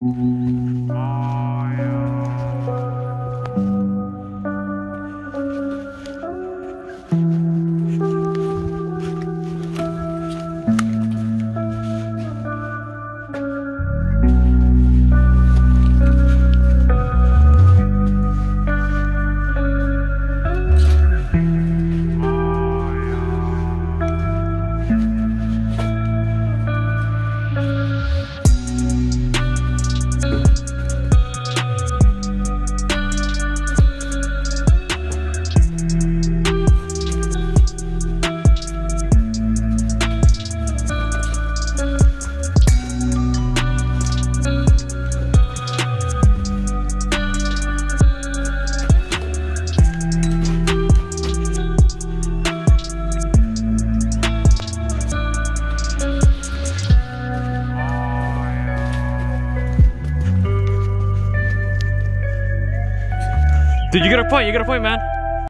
嗯。Dude, you got a point, you got a point, man.